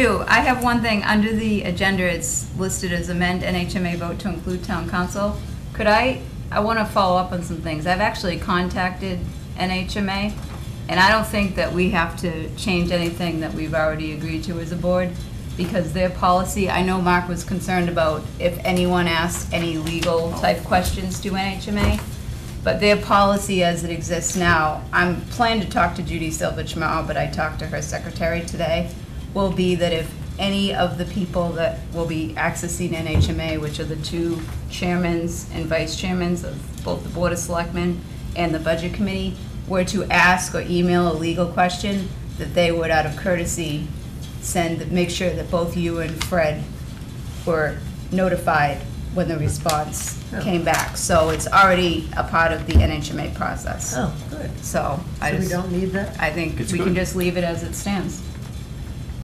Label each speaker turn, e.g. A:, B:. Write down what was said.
A: I have one thing, under the agenda, it's listed as amend NHMA vote to include town council. Could I, I want to follow up on some things. I've actually contacted NHMA, and I don't think that we have to change anything that we've already agreed to as a board, because their policy, I know Mark was concerned about if anyone asked any legal type questions to NHMA, but their policy as it exists now, I'm planning to talk to Judy Silva tomorrow, but I talked to her secretary today, will be that if any of the people that will be accessing NHMA, which are the two chairmans and vice chairmans of both the Board of Selectmen and the Budget Committee, were to ask or email a legal question, that they would, out of courtesy, send, make sure that both you and Fred were notified when the response
B: Oh.
A: came back. So it's already a part of the NHMA process.
B: Oh, good.
A: So I
B: So we
A: just,
B: don't need that?
A: I think
C: It's
A: we can
C: good.
A: just leave it as it stands.